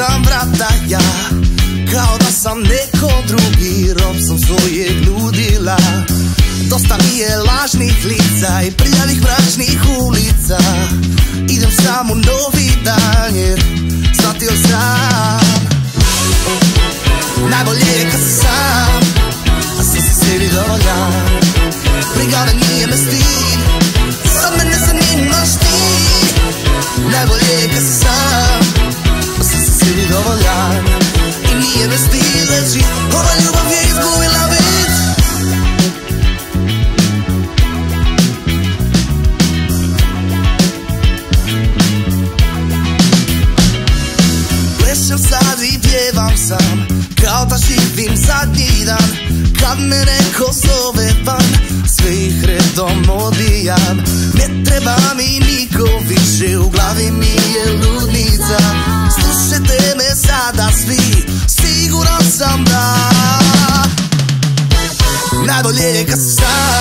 sada ja Kao da sam neko drugi Rob sam svojeg ludila. Dosta mi je lažnih lica I prljavih mračnih ulica. Idem sam u novi dan Jer shvatio sam Kao da živim zadnji dan Kad me neko zove van Sve ih redom odbijam. Ne treba mi niko više U glavi mi je ludnica. Slušajte me sada svi Siguran sam da Najbolje je kad sam